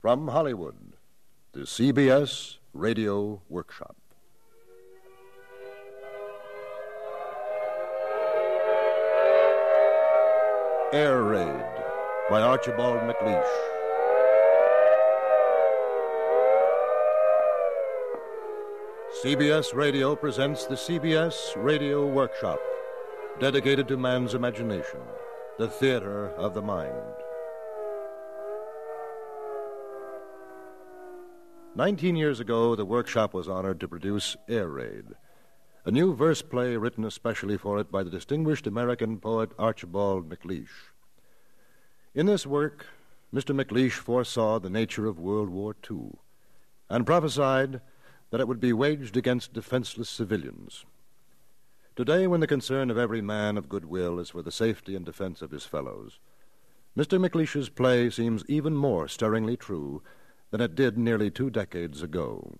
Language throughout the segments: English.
From Hollywood, the CBS Radio Workshop. Air Raid by Archibald MacLeish. CBS Radio presents the CBS Radio Workshop, dedicated to man's imagination, the theater of the mind. Nineteen years ago, the workshop was honored to produce Air Raid, a new verse play written especially for it by the distinguished American poet Archibald MacLeish. In this work, Mr. MacLeish foresaw the nature of World War II and prophesied that it would be waged against defenseless civilians. Today, when the concern of every man of good will is for the safety and defense of his fellows, Mr. MacLeish's play seems even more stirringly true than it did nearly two decades ago.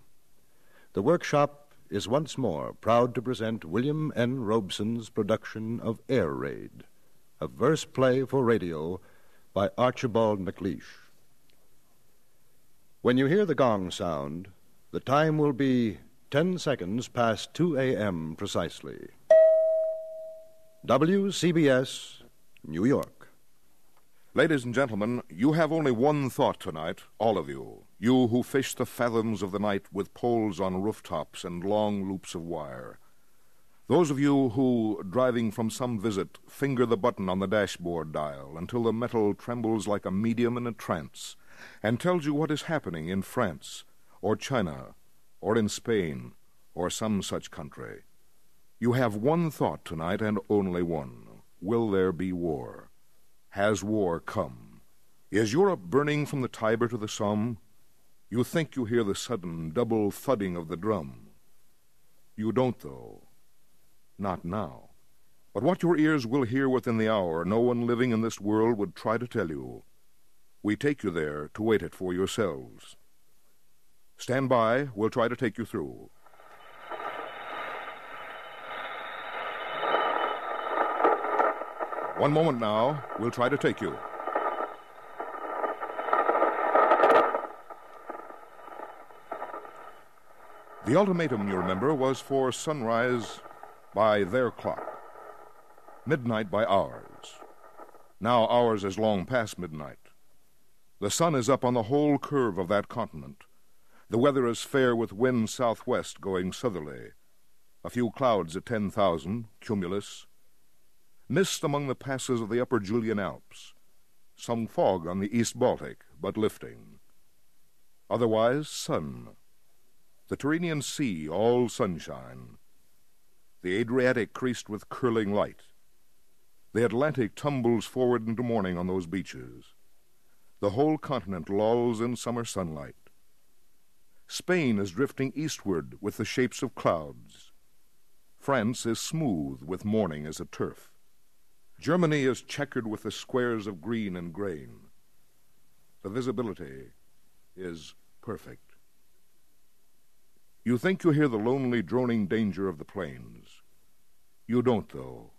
The workshop is once more proud to present William N. Robson's production of Air Raid, a verse play for radio by Archibald MacLeish. When you hear the gong sound, the time will be 10 seconds past 2 a.m. precisely. WCBS, New York. Ladies and gentlemen, you have only one thought tonight, all of you. You who fish the fathoms of the night with poles on rooftops and long loops of wire. Those of you who, driving from some visit, finger the button on the dashboard dial until the metal trembles like a medium in a trance and tells you what is happening in France or China or in Spain or some such country. You have one thought tonight and only one. Will there be war? Has war come? Is Europe burning from the Tiber to the Somme? You think you hear the sudden double thudding of the drum. You don't, though. Not now. But what your ears will hear within the hour, no one living in this world would try to tell you. We take you there to wait it for yourselves. Stand by, we'll try to take you through. One moment now, we'll try to take you. The ultimatum, you remember, was for sunrise by their clock, midnight by ours. Now ours is long past midnight. The sun is up on the whole curve of that continent. The weather is fair with wind southwest going southerly. A few clouds at 10,000, cumulus. Mist among the passes of the upper Julian Alps. Some fog on the East Baltic, but lifting. Otherwise, sun. The Tyrrhenian Sea, all sunshine. The Adriatic creased with curling light. The Atlantic tumbles forward into morning on those beaches. The whole continent lolls in summer sunlight. Spain is drifting eastward with the shapes of clouds. France is smooth with morning as a turf. Germany is checkered with the squares of green and grain. The visibility is perfect. You think you hear the lonely, droning danger of the plains. You don't, though.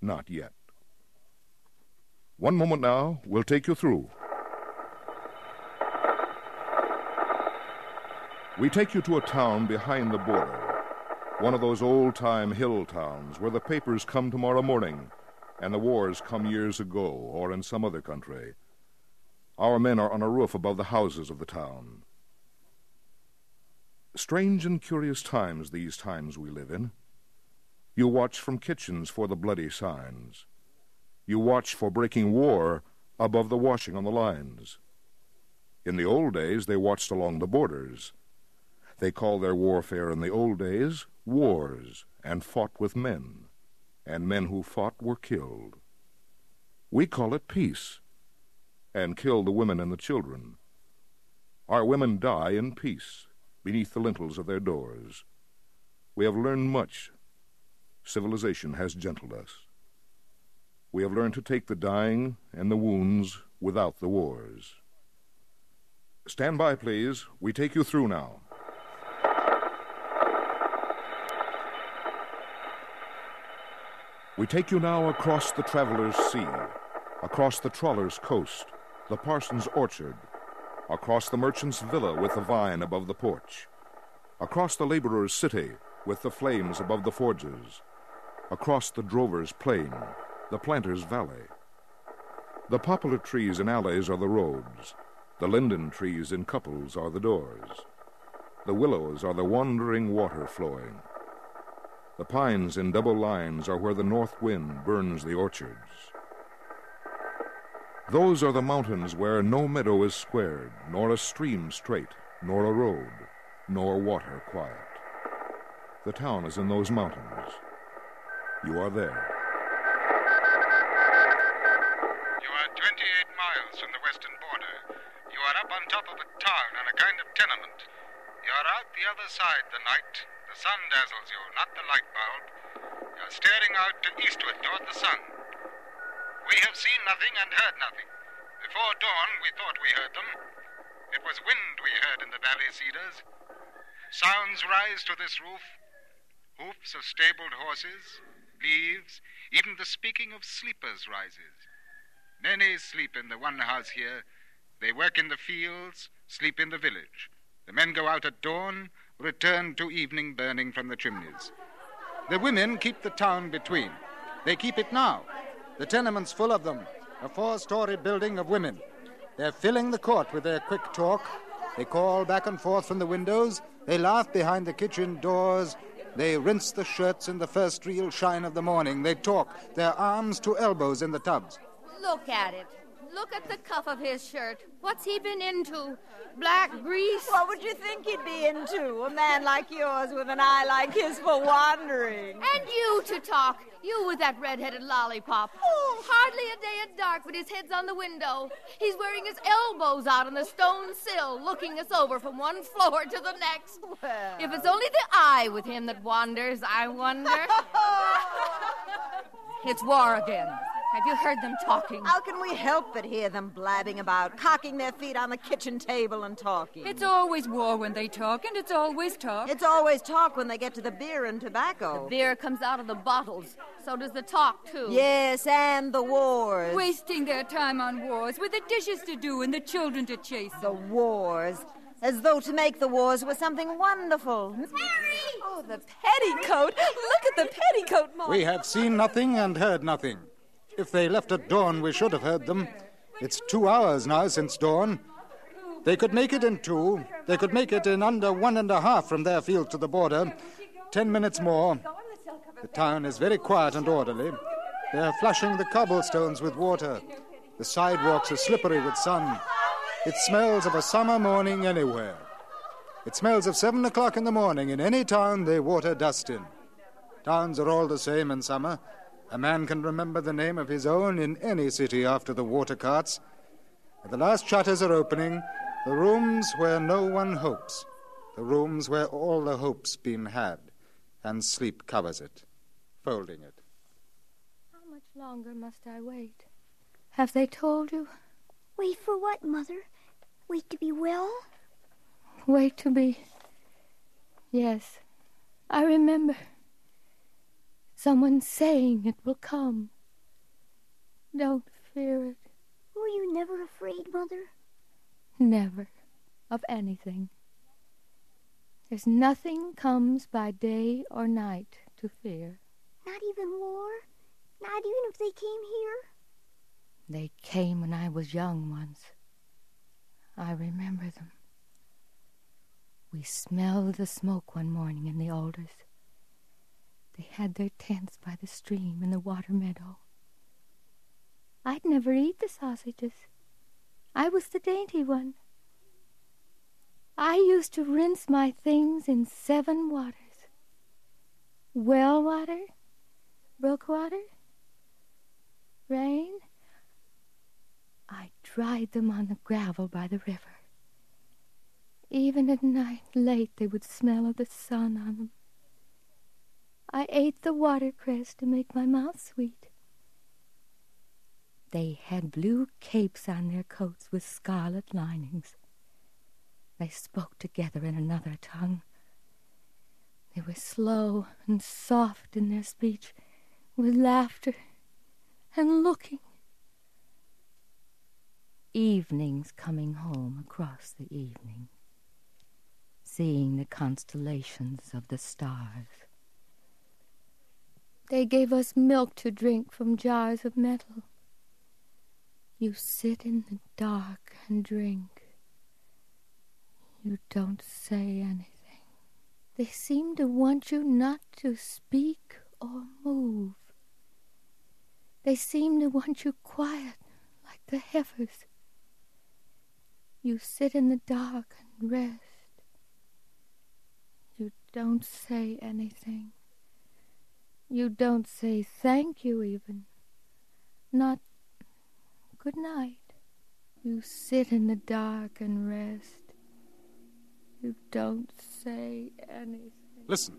Not yet. One moment now, we'll take you through. We take you to a town behind the border, one of those old time hill towns where the papers come tomorrow morning and the wars come years ago or in some other country. Our men are on a roof above the houses of the town. Strange and curious times these times we live in. You watch from kitchens for the bloody signs. You watch for breaking war above the washing on the lines. In the old days, they watched along the borders. They called their warfare in the old days wars and fought with men, and men who fought were killed. We call it peace and kill the women and the children. Our women die in peace beneath the lintels of their doors. We have learned much. Civilization has gentled us. We have learned to take the dying and the wounds without the wars. Stand by, please. We take you through now. We take you now across the traveler's sea, across the trawler's coast, the parson's orchard, across the merchant's villa with the vine above the porch, across the laborer's city with the flames above the forges, across the drover's plain, the planter's valley. The poplar trees in alleys are the roads, the linden trees in couples are the doors, the willows are the wandering water flowing. The pines in double lines are where the north wind burns the orchards. Those are the mountains where no meadow is squared, nor a stream straight, nor a road, nor water quiet. The town is in those mountains. You are there. You are 28 miles from the western border. You are up on top of a town and a kind of tenement. You are out the other side the night. The sun dazzles you, not the light bulb. You are staring out to eastward toward the sun. We have seen nothing and heard nothing. Before dawn, we thought we heard them. It was wind we heard in the valley cedars. Sounds rise to this roof hoofs of stabled horses, leaves, even the speaking of sleepers rises. Many sleep in the one house here. They work in the fields, sleep in the village. The men go out at dawn, return to evening burning from the chimneys. The women keep the town between. They keep it now. The tenement's full of them, a four story building of women. They're filling the court with their quick talk. They call back and forth from the windows. They laugh behind the kitchen doors. They rinse the shirts in the first real shine of the morning. They talk, their arms to elbows in the tubs. Look at it. Look at the cuff of his shirt. What's he been into? Black grease? What would you think he'd be into? A man like yours with an eye like his for wandering. And you to talk. You with that red-headed lollipop. Oh, hardly a day at dark, but his head's on the window. He's wearing his elbows out on the stone sill, looking us over from one floor to the next. Well. If it's only the eye with him that wanders, I wonder. it's war again. Have you heard them talking? How can we help but hear them blabbing about, cocking their feet on the kitchen table and talking? It's always war when they talk, and it's always talk. It's always talk when they get to the beer and tobacco. The beer comes out of the bottles. So does the talk, too. Yes, and the wars. Wasting their time on wars with the dishes to do and the children to chase. The wars. As though to make the wars were something wonderful. Mary! Oh, the petticoat. Look at the petticoat, Mom. We have seen nothing and heard nothing. If they left at dawn, we should have heard them. It's two hours now since dawn. They could make it in two. They could make it in under one and a half from their field to the border. Ten minutes more. The town is very quiet and orderly. They are flushing the cobblestones with water. The sidewalks are slippery with sun. It smells of a summer morning anywhere. It smells of seven o'clock in the morning in any town they water dust in. Towns are all the same in summer. A man can remember the name of his own in any city after the water carts. The last shutters are opening, the rooms where no one hopes, the rooms where all the hopes been had, and sleep covers it, folding it. How much longer must I wait? Have they told you? Wait for what, Mother? Wait to be well? Wait to be. Yes, I remember. Someone saying it will come. Don't fear it. Were you never afraid, Mother? Never. Of anything. There's nothing comes by day or night to fear. Not even war? Not even if they came here? They came when I was young once. I remember them. We smelled the smoke one morning in the alders. They had their tents by the stream in the water meadow. I'd never eat the sausages. I was the dainty one. I used to rinse my things in seven waters. Well water, brook water, rain. I dried them on the gravel by the river. Even at night late they would smell of the sun on them. I ate the watercress to make my mouth sweet. They had blue capes on their coats with scarlet linings. They spoke together in another tongue. They were slow and soft in their speech, with laughter and looking. evenings coming home across the evening, seeing the constellations of the stars. They gave us milk to drink from jars of metal. You sit in the dark and drink. You don't say anything. They seem to want you not to speak or move. They seem to want you quiet like the heifers. You sit in the dark and rest. You don't say anything. You don't say thank you, even. Not good night. You sit in the dark and rest. You don't say anything. Listen.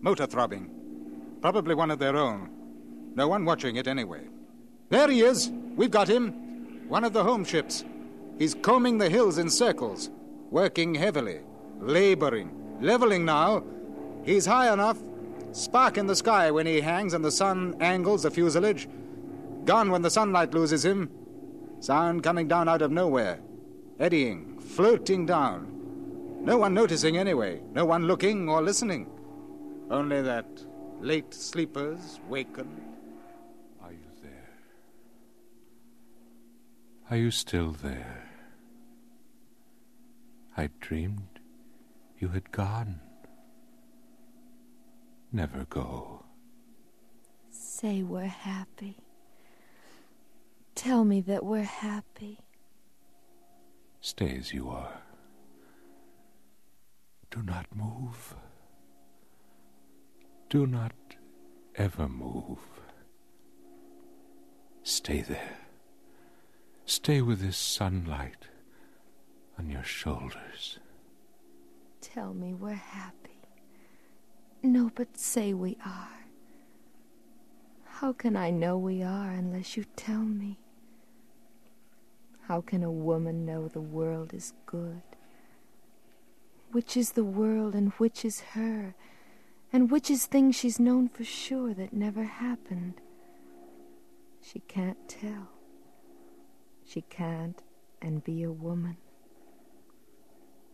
Motor throbbing. Probably one of their own. No one watching it anyway. There he is. We've got him. One of the home ships. He's combing the hills in circles, working heavily, laboring, leveling now. He's high enough Spark in the sky when he hangs and the sun angles the fuselage. Gone when the sunlight loses him. Sound coming down out of nowhere. Eddying, floating down. No one noticing anyway. No one looking or listening. Only that late sleepers waken. Are you there? Are you still there? I dreamed you had gone never go. Say we're happy. Tell me that we're happy. Stay as you are. Do not move. Do not ever move. Stay there. Stay with this sunlight on your shoulders. Tell me we're happy. No, but say we are. How can I know we are unless you tell me? How can a woman know the world is good? Which is the world and which is her? And which is things she's known for sure that never happened? She can't tell. She can't and be a woman.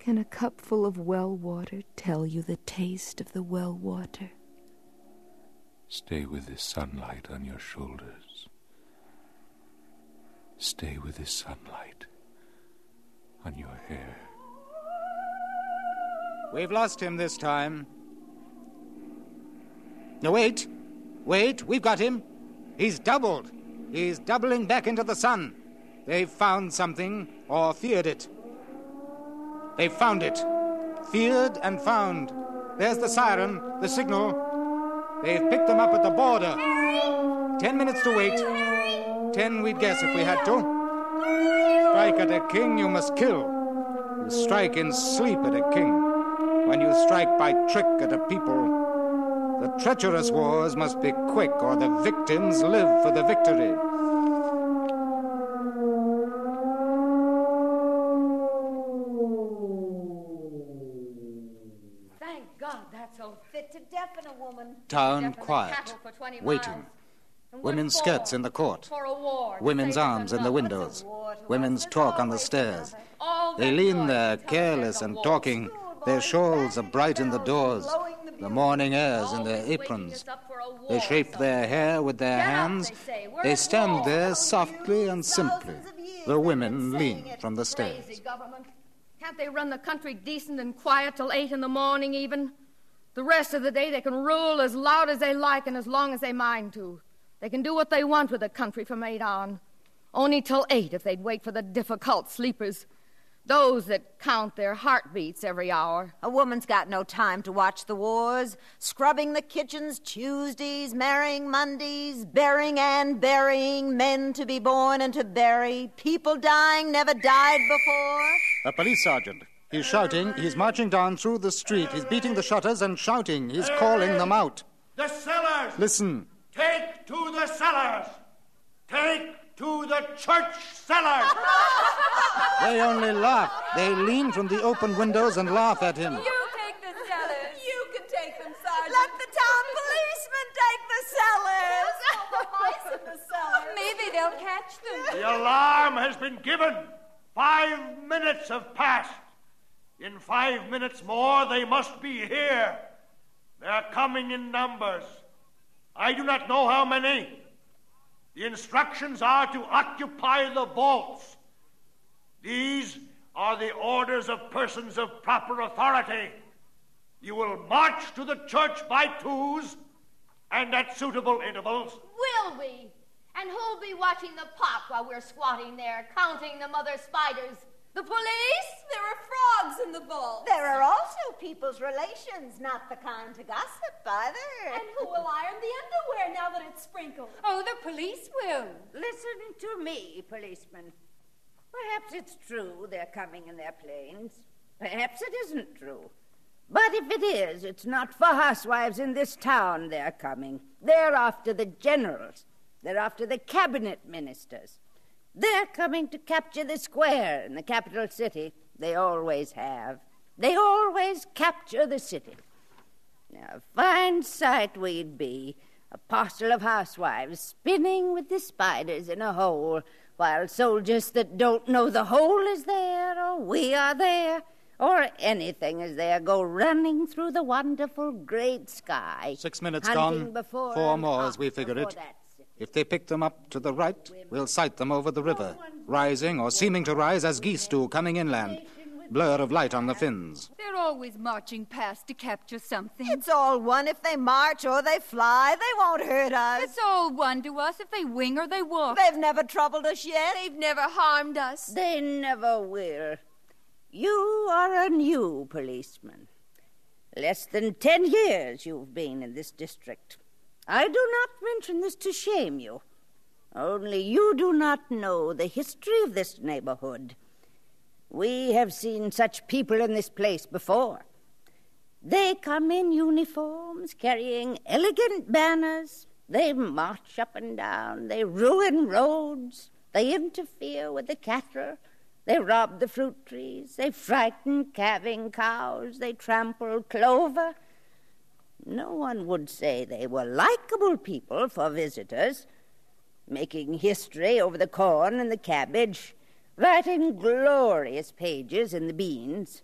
Can a cup full of well water tell you the taste of the well water? Stay with the sunlight on your shoulders. Stay with the sunlight on your hair. We've lost him this time. No, wait. Wait, we've got him. He's doubled. He's doubling back into the sun. They've found something, or feared it. They found it. Feared and found. There's the siren, the signal. They've picked them up at the border. Ten minutes to wait. Ten we'd guess if we had to. Strike at a king, you must kill. You strike in sleep at a king. When you strike by trick at a people, the treacherous wars must be quick, or the victims live for the victory. Town quiet, waiting. Women's skirts in the court. Women's arms in the windows. Women's talk on the stairs. They lean there, careless and talking. Their shawls are bright in the doors. The morning airs in their aprons. They shape their hair with their hands. They stand there softly and simply. The women lean from the stairs. Can't they run the country decent and quiet till eight in the morning, even? The rest of the day they can rule as loud as they like and as long as they mind to. They can do what they want with the country from eight on. Only till eight if they'd wait for the difficult sleepers. Those that count their heartbeats every hour. A woman's got no time to watch the wars. Scrubbing the kitchens Tuesdays, marrying Mondays, bearing and burying, men to be born and to bury, people dying never died before. A police sergeant. He's shouting. He's marching down through the street. He's beating the shutters and shouting. He's calling them out. The cellars! Listen. Take to the cellars! Take to the church cellars! they only laugh. They lean from the open windows and laugh at him. You take the cellars. You can take them, Sergeant. Let the town policeman take the cellars. Maybe they'll catch them. The alarm has been given. Five minutes have passed. In five minutes more, they must be here. They're coming in numbers. I do not know how many. The instructions are to occupy the vaults. These are the orders of persons of proper authority. You will march to the church by twos and at suitable intervals. Will we? And who'll be watching the pot while we're squatting there, counting the mother spiders? The police? There are frogs in the vault. There are also people's relations, not the kind to gossip either. And who will iron the underwear now that it's sprinkled? Oh, the police will. Listen to me, policeman. Perhaps it's true they're coming in their planes. Perhaps it isn't true. But if it is, it's not for housewives in this town they're coming. They're after the generals. They're after the cabinet ministers. They're coming to capture the square in the capital city. They always have. They always capture the city. Now, a fine sight we'd be, a parcel of housewives spinning with the spiders in a hole, while soldiers that don't know the hole is there, or we are there, or anything is there, go running through the wonderful great sky. Six minutes gone. Before Four more as we figure it. that If they pick them up to the right, we'll sight them over the river, rising or seeming to rise as geese do coming inland. Blur of light on the fins. They're always marching past to capture something. It's all one if they march or they fly. They won't hurt us. It's all one to us if they wing or they walk. They've never troubled us yet. They've never harmed us. They never will. You are a new policeman. Less than ten years you've been in this district. I do not mention this to shame you. Only you do not know the history of this neighborhood. We have seen such people in this place before. They come in uniforms, carrying elegant banners. They march up and down. They ruin roads. They interfere with the cattle. They rob the fruit trees. They frighten calving cows. They trample clover. No one would say they were likable people for visitors, making history over the corn and the cabbage, writing glorious pages in the beans,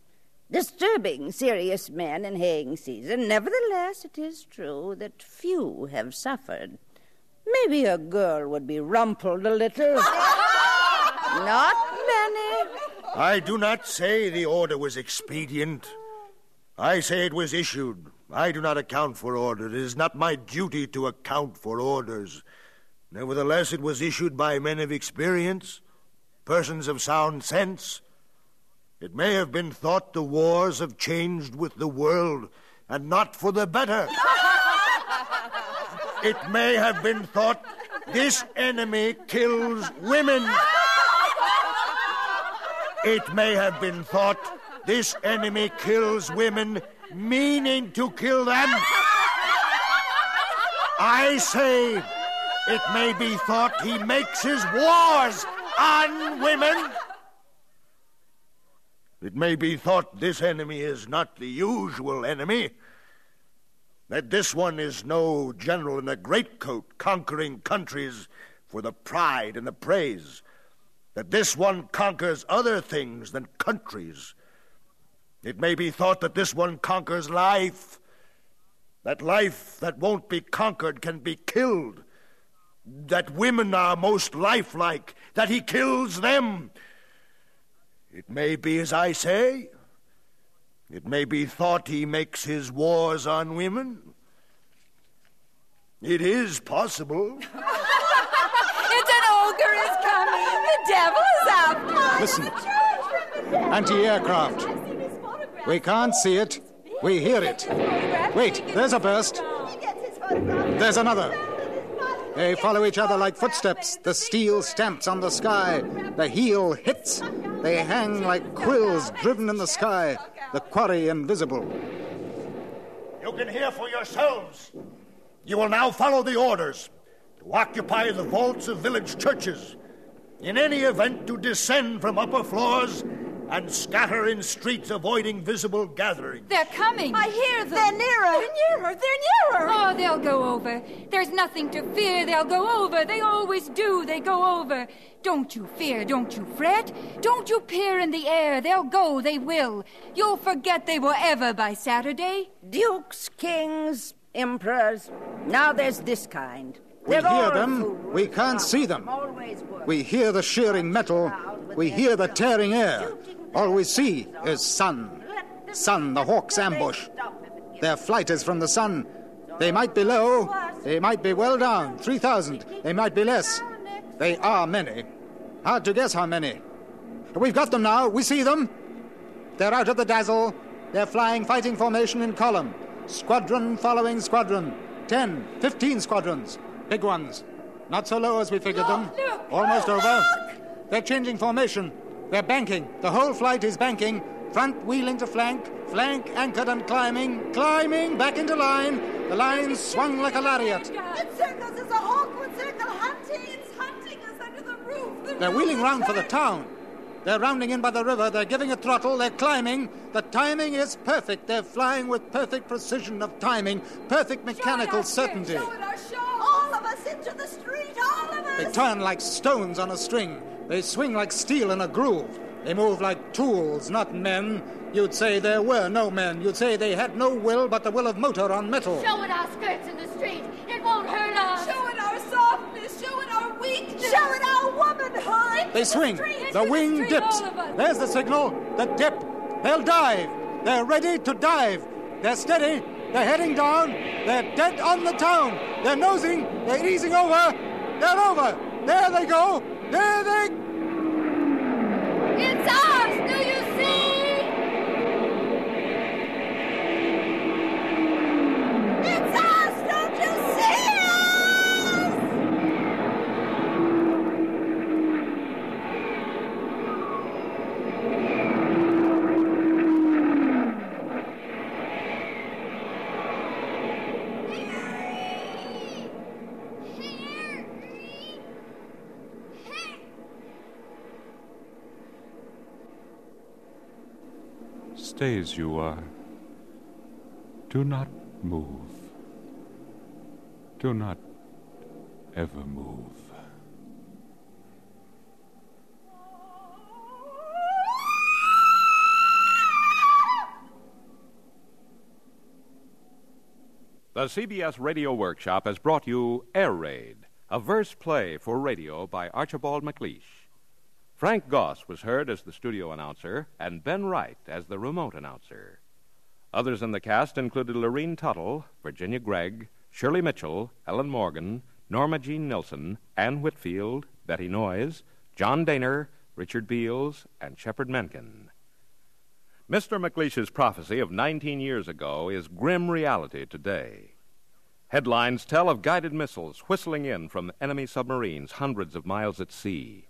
disturbing serious men in haying season. Nevertheless, it is true that few have suffered. Maybe a girl would be rumpled a little. Not many. I do not say the order was expedient. I say it was issued. I do not account for orders. It is not my duty to account for orders. Nevertheless, it was issued by men of experience, persons of sound sense. It may have been thought the wars have changed with the world, and not for the better. it may have been thought this enemy kills women. It may have been thought this enemy kills women, meaning to kill them. I say, it may be thought he makes his wars on women. It may be thought this enemy is not the usual enemy, that this one is no general in a greatcoat conquering countries for the pride and the praise, that this one conquers other things than countries. It may be thought that this one conquers life, that life that won't be conquered can be killed, that women are most lifelike, that he kills them. It may be as I say. It may be thought he makes his wars on women. It is possible. it's an ogre is coming. The devil is after us. Listen. Anti aircraft. We can't see it. We hear it. Wait, there's a burst. There's another. They follow each other like footsteps. The steel stamps on the sky. The heel hits. They hang like quills driven in the sky. The quarry invisible. You can hear for yourselves. You will now follow the orders to occupy the vaults of village churches. In any event, to descend from upper floors and scatter in streets avoiding visible gatherings. They're coming. I hear them. They're nearer. They're nearer. They're nearer. Oh, they'll go over. There's nothing to fear. They'll go over. They always do. They go over. Don't you fear. Don't you fret. Don't you peer in the air. They'll go. They will. You'll forget they were ever by Saturday. Dukes, kings, emperors. Now there's this kind. We They're hear them. We can't see them. Always. We hear the shearing metal. We hear the tearing air. All we see is sun. Sun, the hawk's ambush. Their flight is from the sun. They might be low. They might be well down. 3,000. They might be less. They are many. Hard to guess how many. We've got them now. We see them. They're out of the dazzle. They're flying fighting formation in column. Squadron following squadron. Ten, fifteen squadrons. Big ones. Not so low as we figured them. Almost over. They're changing formation. They're banking. The whole flight is banking. Front wheeling to flank. Flank anchored and climbing. Climbing back into line. The line swung like a lariat. Oh it circles as a hawk would circle hunting. It's hunting us under the roof. They're wheeling round for the town. They're rounding in by the river. They're giving it throttle. They're climbing. The timing is perfect. They're flying with perfect precision of timing, perfect mechanical certainty. Show it our show. All of us into the street. All of us. They turn like stones on a string. They swing like steel in a groove. They move like tools, not men. You'd say there were no men. You'd say they had no will but the will of motor on metal. Show it our skirts in the street. It won't hurt us. Show it our softness. Show it our weakness. Show it our womanhood. They swing. The wing dips. There's the signal. The dip. They'll dive. They're ready to dive. They're steady. They're heading down. They're dead on the town. They're nosing. They're easing over. They're over. There they go. There they. It's us. Do you see? It's us. Don't you see us? Stay as you are. Do not move. Do not ever move. The CBS Radio Workshop has brought you Air Raid, a verse play for radio by Archibald MacLeish. Frank Goss was heard as the studio announcer and Ben Wright as the remote announcer. Others in the cast included Lurene Tuttle, Virginia Gregg, Shirley Mitchell, Ellen Morgan, Norma Jean Nilsson, Ann Whitfield, Betty Noyes, John Dehner, Richard Beals, and Shepard Menken. Mr. MacLeish's prophecy of 19 years ago is grim reality today. Headlines tell of guided missiles whistling in from enemy submarines hundreds of miles at sea.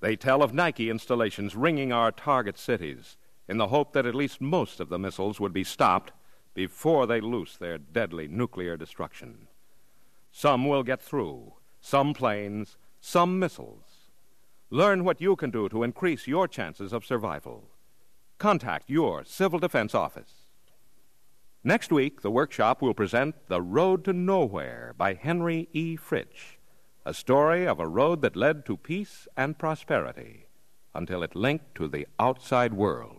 They tell of Nike installations ringing our target cities in the hope that at least most of the missiles would be stopped before they loose their deadly nuclear destruction. Some will get through, some planes, some missiles. Learn what you can do to increase your chances of survival. Contact your Civil Defense Office. Next week, the workshop will present The Road to Nowhere by Henry E. Fritsch, a story of a road that led to peace and prosperity until it linked to the outside world.